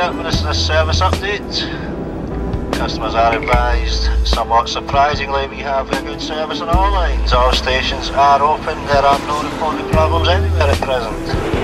This service update. Customers are advised, somewhat surprisingly, we have a good service on all lines. All stations are open, there are no reported problems anywhere at present.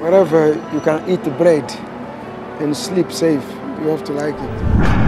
Wherever you can eat bread and sleep safe, you have to like it.